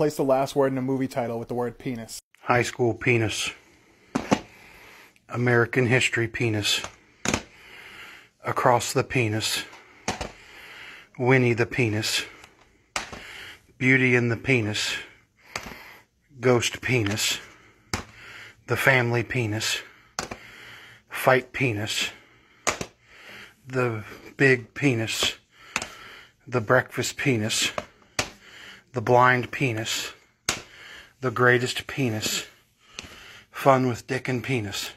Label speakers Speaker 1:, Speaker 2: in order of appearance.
Speaker 1: Place the last word in a movie title with the word penis.
Speaker 2: High school penis. American history penis. Across the penis. Winnie the penis. Beauty and the penis. Ghost penis. The family penis. Fight penis. The big penis. The breakfast penis the blind penis, the greatest penis, fun with dick and penis.